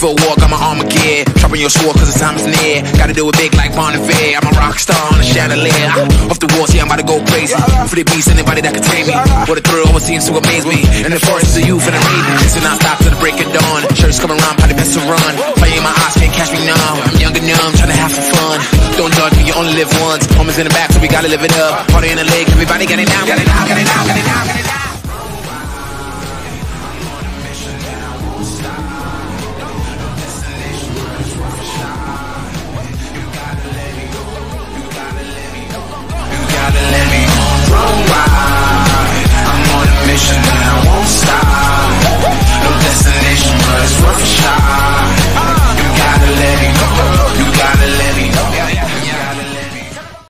for a walk, I'm an Armageddon. Chopping your sword cause the time is near. Gotta do it big like Bon I'm a rock star on a chandelier. Off the walls, yeah, I'm about to go crazy. For the beast, anybody that can tame me. What a thrill, what seems to amaze me. And the forest is the youth and the maiden. So now stop till the break of dawn. Shirts come around, probably best to run. Fire in my eyes, can't catch me now. I'm young and numb, trying to have some fun. Don't judge me, you only live once. Homies in the back, so we gotta live it up. Party in the lake, everybody get it now, get it now, get it now, get it now. it down.